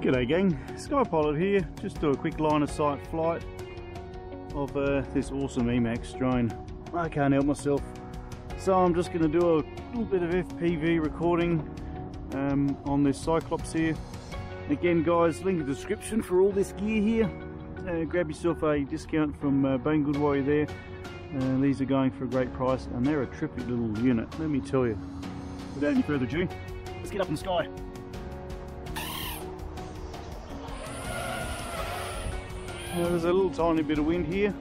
G'day gang, Skypilot here, just do a quick line of sight flight of uh, this awesome Emax drone. I can't help myself. So I'm just going to do a little bit of FPV recording um, on this Cyclops here. Again guys, link in the description for all this gear here. Uh, grab yourself a discount from uh, while you're there. Uh, these are going for a great price and they're a trippy little unit, let me tell you. Without any further ado, let's get up in the sky. There's a little tiny bit of wind here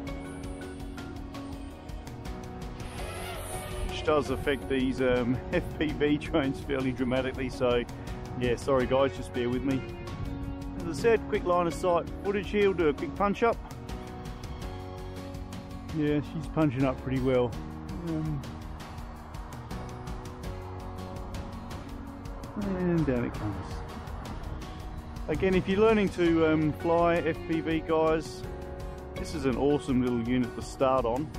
which does affect these um, FPV drones fairly dramatically. So yeah sorry guys just bear with me. As I said quick line of sight footage here. We'll do a quick punch up. Yeah she's punching up pretty well. Um, and down it comes Again, if you're learning to um, fly FPV guys, this is an awesome little unit to start on.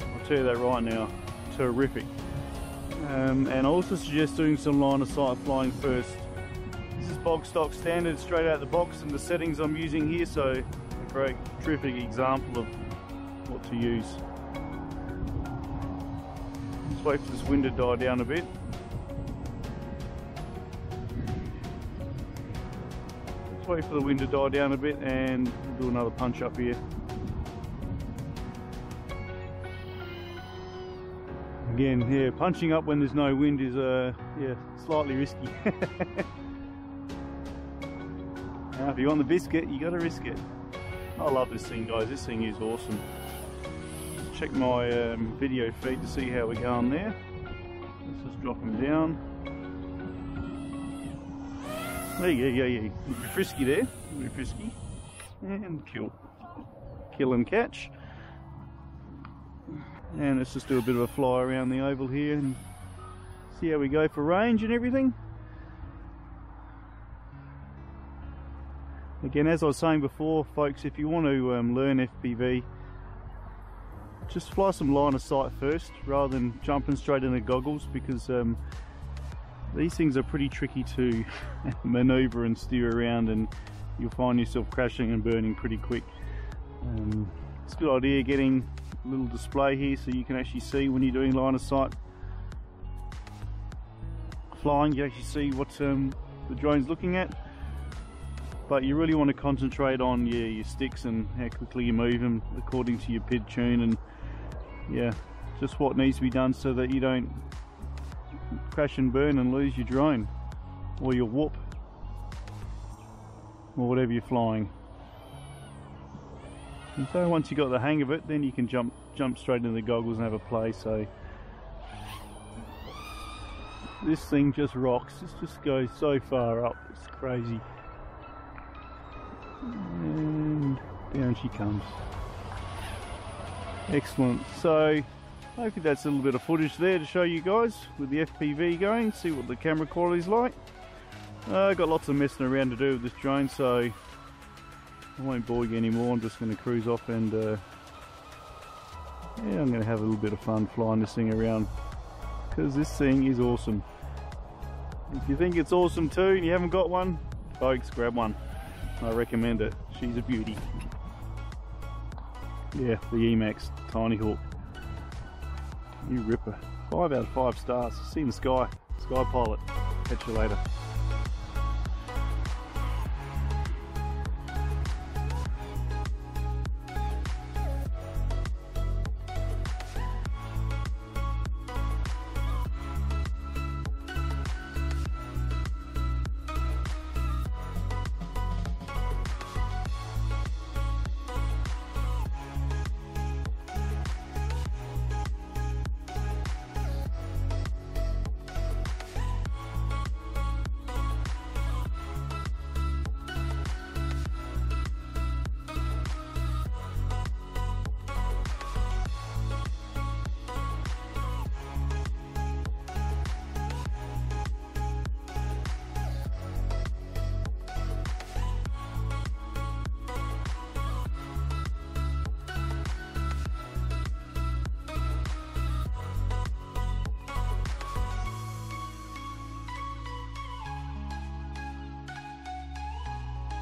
I'll tell you that right now, terrific. Um, and I also suggest doing some line of sight flying first. This is bog stock standard straight out of the box and the settings I'm using here, so a great, terrific example of what to use. Just wait for this wind to die down a bit. Let's wait for the wind to die down a bit and do another punch up here. Again, yeah, punching up when there's no wind is uh, yeah, slightly risky. now, if you want the biscuit, you gotta risk it. I love this thing, guys. This thing is awesome. Check my um, video feed to see how we're going there. Let's just drop him down. There you go, yeah, yeah. Be frisky there. Be frisky. And kill. Kill and catch. And let's just do a bit of a fly around the oval here and see how we go for range and everything. Again, as I was saying before, folks, if you want to um, learn FPV, just fly some line of sight first rather than jumping straight into goggles because um, these things are pretty tricky to maneuver and steer around and you'll find yourself crashing and burning pretty quick. Um, it's a good idea getting a little display here so you can actually see when you're doing line of sight flying you actually see what um, the drone's looking at but you really want to concentrate on yeah, your sticks and how quickly you move them according to your PID tune and yeah just what needs to be done so that you don't crash and burn and lose your drone or your whoop or whatever you're flying. And so once you got the hang of it, then you can jump jump straight into the goggles and have a play. So this thing just rocks. This just goes so far up. It's crazy. And down she comes. Excellent. So hopefully that's a little bit of footage there to show you guys with the FPV going, see what the camera quality is like. Uh, got lots of messing around to do with this drone so I won't bore you anymore, I'm just going to cruise off and uh, yeah, I'm going to have a little bit of fun flying this thing around because this thing is awesome. If you think it's awesome too and you haven't got one, folks grab one. I recommend it, she's a beauty. Yeah, the Emax Tinyhawk. You ripper. Five out of five stars. See you in the sky. Sky Pilot. Catch you later.